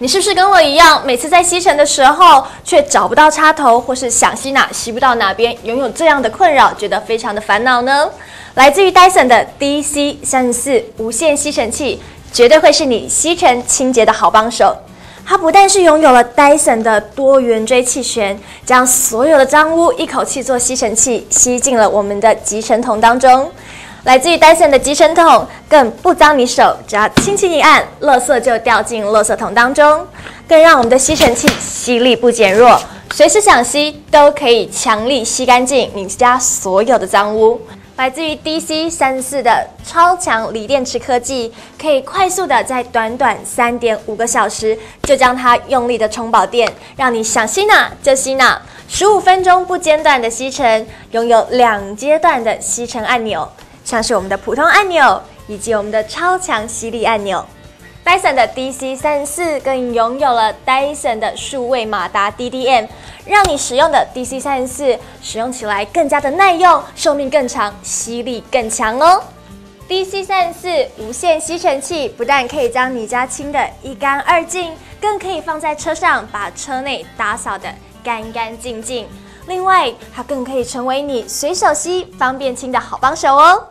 你是不是跟我一样，每次在吸尘的时候却找不到插头，或是想吸哪吸不到哪边，拥有这样的困扰，觉得非常的烦恼呢？来自于 Dyson 的 DC 三十四无线吸尘器，绝对会是你吸尘清洁的好帮手。它不但是拥有了 Dyson 的多圆锥气旋，将所有的脏污一口气做吸尘器吸进了我们的集尘桶当中。来自于单线的集尘桶更不脏你手，只要轻轻一按，垃圾就掉进垃圾桶当中，更让我们的吸尘器吸力不减弱，随时想吸都可以强力吸干净你家所有的脏污。来自于 DC 三十四的超强锂电池科技，可以快速的在短短三点五个小时就将它用力的充饱电，让你想吸哪就吸哪，十五分钟不间断的吸尘，拥有两阶段的吸尘按钮。像是我们的普通按钮，以及我们的超强吸力按钮。Dyson 的 DC 三十四更拥有了 Dyson 的数位马达 DDM，让你使用的 DC 三十四使用起来更加的耐用，寿命更长，吸力更强哦。DC 三十四无线吸尘器不但可以将你家清的一干二净，更可以放在车上，把车内打扫的干干净净。另外，它更可以成为你随手吸、方便清的好帮手哦。